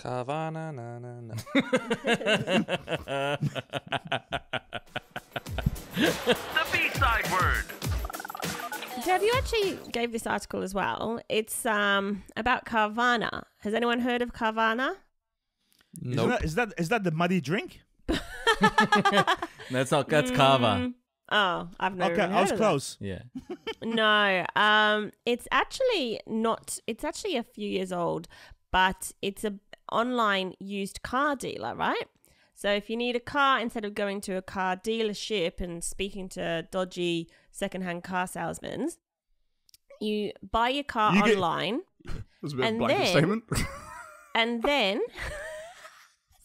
Carvana, na na na. The B-side word. Have you actually gave this article as well? It's um about Carvana. Has anyone heard of Carvana? Isn't Nope. that, is that is that the muddy drink? That's not that's Carver. Mm, Oh, I've never okay, even I heard was of that. close. Yeah. No, um, it's actually not. It's actually a few years old, but it's a online used car dealer, right? So if you need a car, instead of going to a car dealership and speaking to dodgy secondhand car salesmen, you buy your car You get- online, That's a bit of a And blanket then- statement. and then.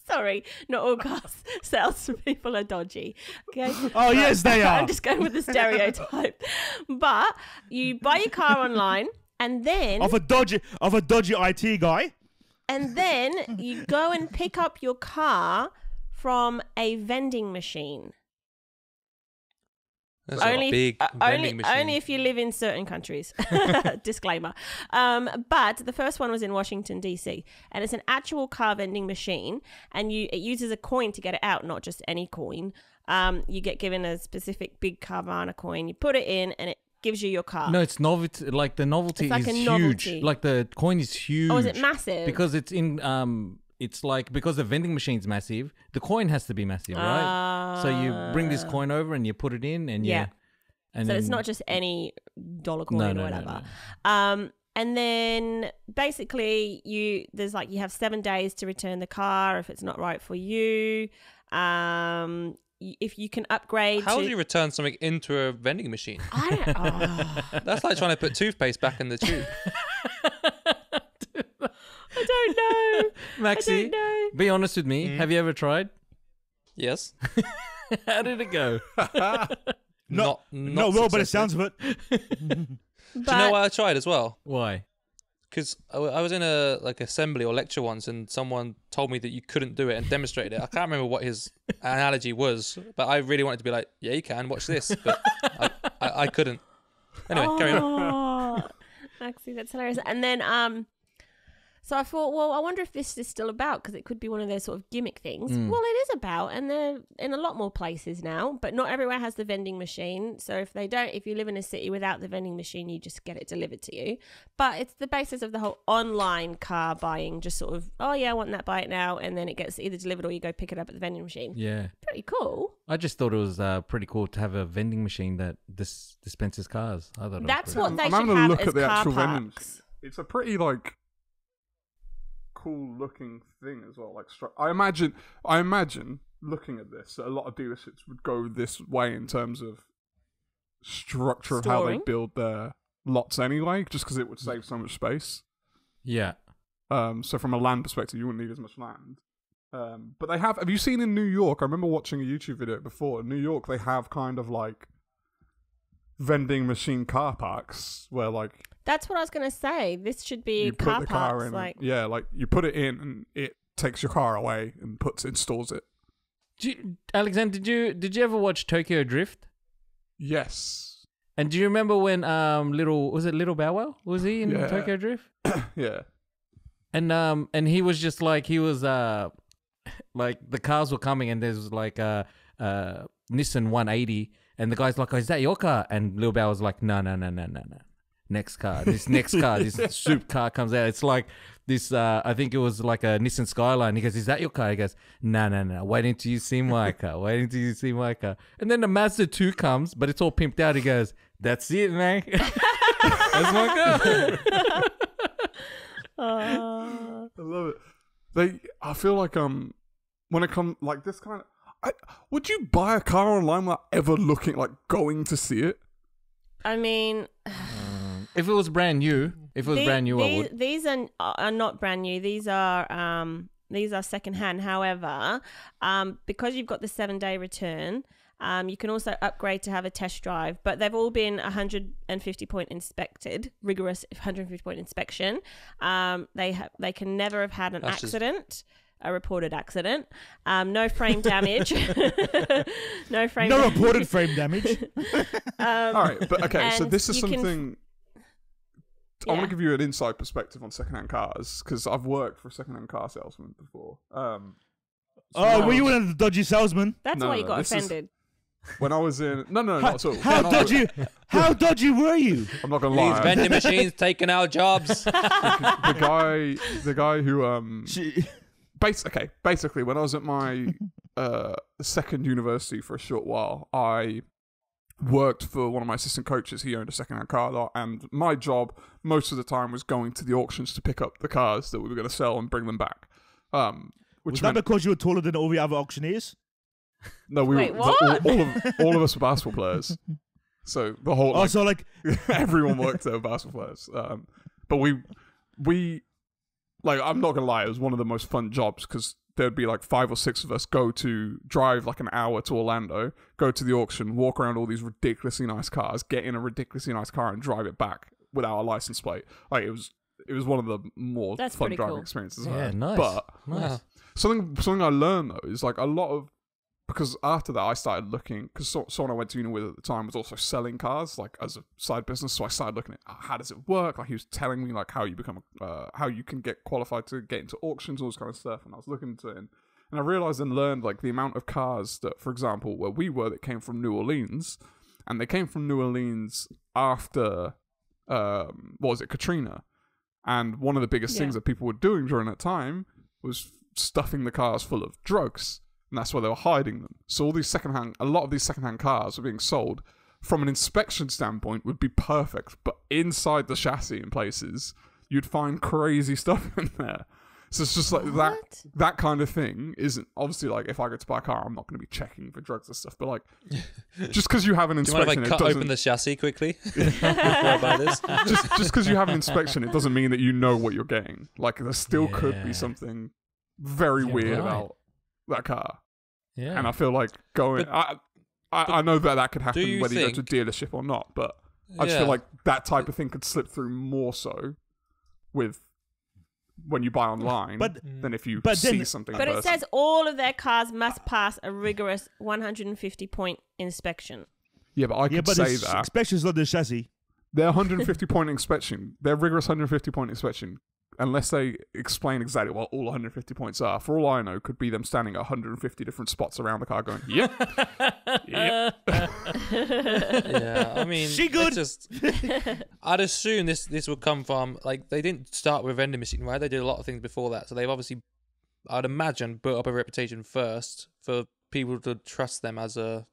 Sorry, not all car salespeople are dodgy. Okay. Oh yes, they are. I'm just going with the stereotype. but you buy your car online and then of a dodgy of a dodgy IT guy. And then you go and pick up your car from a vending machine. That's a only, big uh, only, machine. only if you live in certain countries. Disclaimer. Um, but the first one was in Washington DC, and it's an actual car vending machine, and you it uses a coin to get it out, not just any coin. Um, you get given a specific big Carvana coin. You put it in, and it gives you your car. No, it's novelty. Like the novelty It's like is a huge. novelty. Like the coin is huge. oh, is it massive? Because it's in um. It's like because the vending machine's massive, the coin has to be massive, right? so you bring this coin over and you put it in, and Yeah. yeah, and so it's then- not just any dollar coin No, or no, no, whatever. no. Um, and then basically you there's like you have seven days to return the car if it's not right for you. Um, if you can upgrade. How to, do you return something into a vending machine? I don't. Oh, That's like trying to put toothpaste back in the tube. I don't know. I Maxie, don't know. be honest with me. Mm. Have you ever tried? Yes. How did it go? No, not, no, well, but it sounds of it. Do you know why I tried as well? Why? Because I was in a like assembly or lecture once, and someone told me that you couldn't do it and demonstrated it. I can't remember what his analogy was, but I really wanted to be like, "Yeah, you can. Watch this," but I, I, I couldn't. Anyway, carry on. Oh, Maxie, that's hilarious. And then, um, so I thought, well, I wonder if this is still about because it could be one of those sort of gimmick things. Mm. Well, it is about, and they're in a lot more places now, but not everywhere has the vending machine. So if they don't, if you live in a city without the vending machine, you just get it delivered to you. But it's the basis of the whole online car buying, just sort of, oh yeah, I want that, buy it now, and then it gets either delivered or you go pick it up at the vending machine. Yeah, Pretty cool. I just thought it was uh, pretty cool to have a vending machine that dis- dispenses cars. I thought it was That's pretty- what they I'm should having a have look as at the car actual vending parks. It's a pretty like cool looking thing as well. Like stru- I imagine, I imagine looking at this, a lot of dealerships would go this way in terms of structure of how they build their lots anyway, just because it would save so much space. Yeah. Um, so from a land perspective, you wouldn't need as much land. Um, but they have. Have you seen in New York? I remember watching a YouTube video before. In New York, they have kind of like vending machine car parks where like That's what I was gonna say. This should be you car put the car parks, in. like yeah, like you put it in and it takes your car away and puts installs it. Do you, Alexander, did you did you ever watch Tokyo Drift? Yes. And do you remember when um little was it little Bow Wow was he in Yeah. Tokyo Drift? Yeah. And um and he was just like he was uh like the cars were coming and there's like a uh Nissan 180 and the guy's like oh, is that your car? And Lil Bow was like no no no no no no. Next car. This next car this soup car comes out. It's like this uh I think it was like a Nissan Skyline. He goes is that your car? He goes no no no. Wait until you see my car. Wait until you see my car. And then the Mazda 2 comes but it's all pimped out. He goes that's it man that's my car. Oh. I love it. They I feel like um when it comes like this kind of I, would you buy a car online without ever looking like going to see it? I mean, if it was brand new if it was the- brand new I these, would these are, are not brand new. These are um these are secondhand. However, um because you've got the seven day return. Um, you can also upgrade to have a test drive, but they've all been 150 point inspected, rigorous 150 point inspection. Um, they ha- they can never have had an That's just- accident, a reported accident, um, no frame damage, no frame. No damage. reported frame damage. Um, All right, but okay, so this is you can- something I want to give you an inside perspective on secondhand cars because I've worked for a secondhand car salesman before. Um, so Oh, I were you was- one of the dodgy salesmen? That's No, why you got this is- offended. when I was in no no, no How, not at all. how When I was- dodgy? How dodgy were you? I'm not gonna lie. These vending machines taking our jobs. the guy, the guy who um, She- bas- okay, basically when I was at my uh second university for a short while, I worked for one of my assistant coaches. He owned a second-hand car lot, and my job most of the time was going to the auctions to pick up the cars that we were going to sell and bring them back. Um, which Was that because you were taller than all the other auctioneers? no, we Wait, were? All, all of all of us were basketball players. So the whole Oh, like, so like, everyone worked there, basketball players. Um, but we, we, like, I'm not gonna lie, it was one of the most fun jobs because there'd be like five or six of us go to drive like an hour to Orlando, go to the auction, walk around all these ridiculously nice cars, get in a ridiculously nice car, and drive it back without a license plate. Like it was, it was one of the more That's fun pretty driving cool. experiences. I've Yeah, had. nice. But nice. Something something I learned though is like a lot of because after that I started looking because so, someone I went to uni with at the time was also selling cars like as a side business. So I started looking at uh, how does it work. Like he was telling me like how you become a, uh, how you can get qualified to get into auctions, all this kind of stuff. And I was looking into it and, and I realized and learned like the amount of cars that, for example, where we were that came from New Orleans, and they came from New Orleans after um, what was it Katrina. And one of the biggest Yeah. things that people were doing during that time was stuffing the cars full of drugs, and that's where they were hiding them. So all these secondhand, a lot of these secondhand cars were being sold from an inspection standpoint would be perfect, but inside the chassis in places you'd find crazy stuff in there. So it's just like that What? that kind of thing isn't obviously like if I go to buy a car, I'm not going to be checking for drugs and stuff. But like, just because you have an Do you mind inspection, if I it cut doesn't open the chassis quickly before I buy this? just just because you have an inspection, it doesn't mean that you know what you're getting. Like there still could be something very You're weird right. about that car, Yeah. and I feel like going. But- I, I I know that that could happen you whether you go to a dealership or not, but I just Yeah. feel like that type of thing could slip through more so with when you buy online But- than if you but see then- something. But it person. says all of their cars must pass a rigorous 150 point inspection. yeah, but I yeah, could but say it's that especially not the chassis. their 150 point inspection, their rigorous 150 point inspection, unless they explain exactly what all 150 points are, for all I know, could be them standing at 150 different spots around the car going, yep, yep. yeah, I mean, She good. Just, I'd assume this this would come from like they didn't start with a vending machine, right? They did a lot of things before that, so they've obviously, I'd imagine, built up a reputation first for people to trust them as a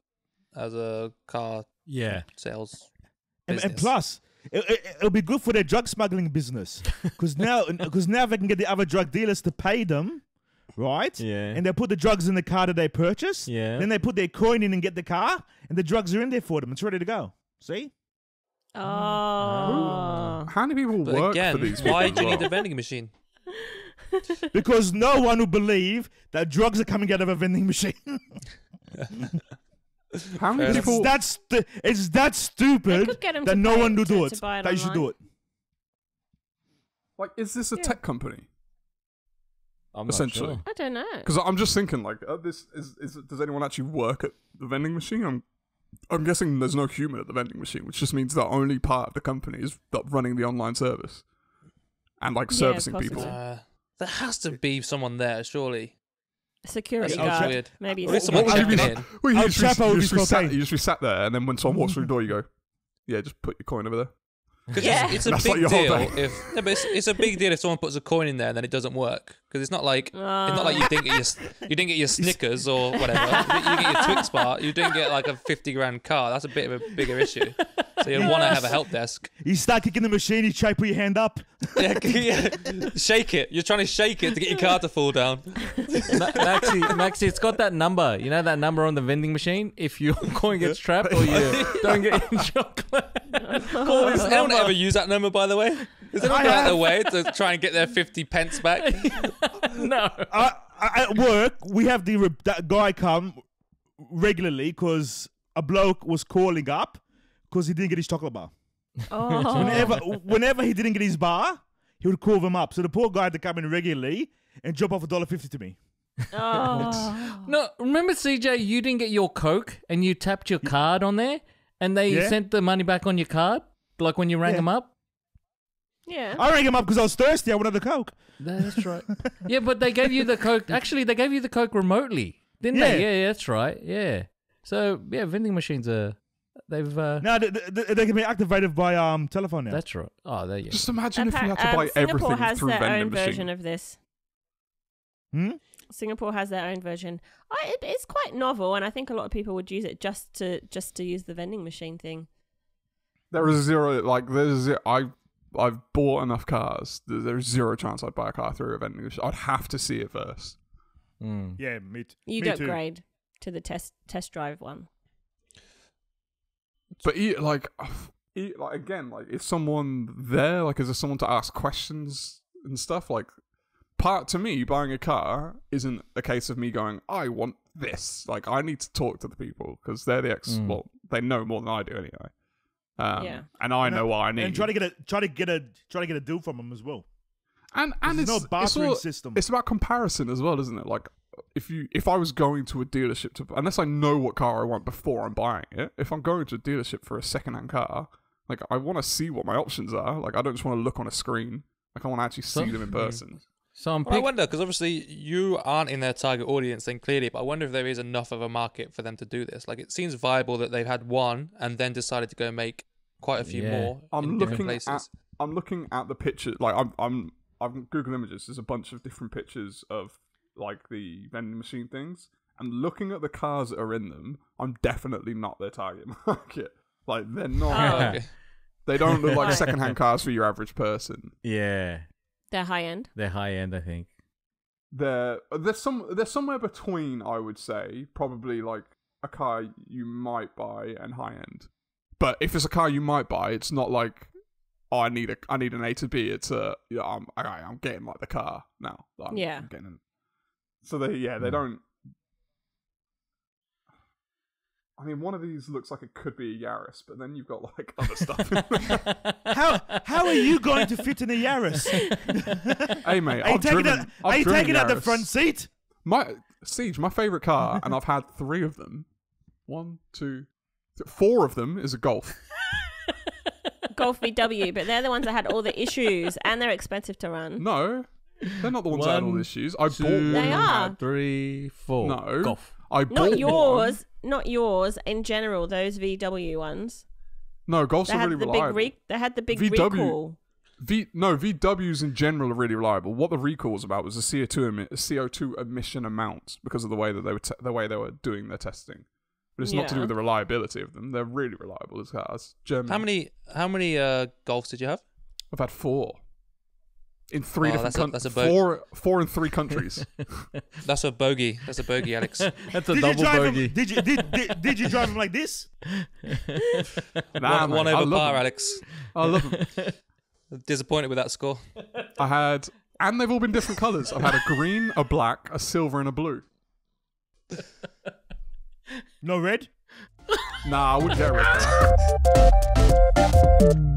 as a car yeah. sales. And, and plus, it, it, it'll be good for their drug smuggling business because now, because now they can get the other drug dealers to pay them, right? Yeah. And they put the drugs in the car that they purchase. Yeah. Then they put their coin in and get the car, and the drugs are in there for them. It's ready to go. See? Oh. How many people But work again, for these people? why do you need a vending machine? Because no one will believe that drugs are coming out of a vending machine. How many Fair it's people? that stu- it's that stupid could get 'em that no one will to- do it. it That should do it. Like, is this a Yeah. tech company? I'm Essentially. I don't know. Because I'm just thinking, like, uh, this is, is does anyone actually work at the vending machine? I'm, I'm guessing there's no human at the vending machine, which just means the only part of the company is running the online service and like servicing possibly. people. Uh, there has to be someone there, surely. Security That guard. weird. Maybe. Or it's is someone What you checking in? Well, you I'll just, be, chap over you, just be sat, you just be sat there, and then when someone walks through the door, you go, "Yeah, just put your coin over there." Because Yeah. it's, it's a That's big like your whole deal if no, but it's, it's a big deal if someone puts a coin in there and then it doesn't work because it's not like it's not like you ah. didn't get your you didn't get your Snickers or whatever. you didn't get your Twix bar. You didn't get like a fifty grand car. That's a bit of a bigger issue. So you want to have a help desk. You start kicking the machine, you try to put your hand up. Yeah, yeah. shake it. You're trying to shake it to get your car to fall down. Ma- Maxie, Maxie, it's got that number. You know that number on the vending machine? If your coin gets trapped or you don't get in chocolate. Call this Does anyone number. ever use that number, by the way? Does anyone I go out their have. way to try and get their 50 pence back? no. I, I, at work, we have the re- that guy come regularly because a bloke was calling up because he didn't get his chocolate bar. Oh. Whenever, whenever he didn't get his bar, he would call them up. So the poor guy had to come in regularly and drop off a dollar fifty to me. oh. No, remember CJ, you didn't get your Coke and you tapped your card on there and they Yeah. sent the money back on your card? Like when you rang Yeah. them up? Yeah. I rang him up because I was thirsty. I wanted the coke. That's right. yeah, but they gave you the coke. Actually, they gave you the coke remotely, didn't they? Yeah. Yeah, yeah, that's right. Yeah. So yeah, vending machines are. They've. Uh, No, they, they, they can be activated by um telephone now. That's right. Oh, there you go. Just imagine if you had Appa- to buy um, Singapore everything has through their vending own machine. version of this. Hmm? Singapore has their own version. I, it is quite novel, and I think a lot of people would use it just to just to use the vending machine thing. There is zero like there's zero, I I've bought enough cars. There's zero chance I'd buy a car through a vending machine. I'd have to see it first. Mm. Yeah, me, t- You me don't too. grade to the test test drive one. But e- like, e- like again, like is someone there? Like, is there someone to ask questions and stuff? Like, part to me, buying a car isn't a case of me going, I want this. Like, I need to talk to the people because they're the ex. Mm. Well, they know more than I do anyway. Um, Yeah. and I And know what I need. And try to get a try to get a try to get a deal from them as well. and and There's it's no bartering it's all, system. It's about comparison as well, isn't it? Like if you if I was going to a dealership to unless I know what car I want before I'm buying it, if I'm going to a dealership for a second hand car, like I want to see what my options are. Like I don't just want to look on a screen. Like I want to actually see them in person. So I'm Well, I wonder because obviously you aren't in their target audience then clearly, but I wonder if there is enough of a market for them to do this. Like it seems viable that they've had one and then decided to go make quite a few Yeah. more I'm in different looking places. at I'm looking at the pictures. Like I'm I'm I'm Google Images. There's a bunch of different pictures of like the vending machine things. And looking at the cars that are in them, I'm definitely not their target market. Like they're not. Oh, okay. They don't look like secondhand cars for your average person. yeah, They're high end. they're high end. I think. They're there's some they're somewhere between, I would say, probably like a car you might buy and high end. But if it's a car you might buy, it's not like oh I need a I need an A to B. It's a yeah I'm I, I'm getting like the car now. I'm, Yeah. I'm getting. So they yeah they Hmm. don't. I mean, one of these looks like it could be a Yaris, but then you've got like other stuff. How how are you going to fit in a Yaris? hey mate, Are you I've taking driven, it? I've Are you driven taking out the front seat? My Siege, my favorite car, and I've had three of them. One, two, th- four of them is a Golf. Golf VW, but they're the ones that had all the issues and they're expensive to run. No, they're not the ones that had all the issues. I bought Two, one. They that are. had- Three, four. No, Golf. I bought Not one- yours, not yours. In general, those VW ones. No, Golfs They are had really the reliable. big re- They had the big VW recall. V no VWs in general are really reliable. What the recall was about was the CO two emi- CO two emission amount because of the way that they were te- the way they were doing their testing. But it's not to do with the reliability of them. They're really reliable as cars. German. How many how many uh, golfs did you have? I've had four in three Oh, different that's a- countries. that's a boat. four four in three countries. That's a bogey. That's a bogey, Alex. That's a Did you double drive bogey. him? Did you did, did, did you drive him like this? Nah, one, one over par, them. Alex. I love them. Disappointed with that score. I had, and they've all been different colors. I've had a green, a black, a silver, and a blue. No red. Nah, I wouldn't get rid of that.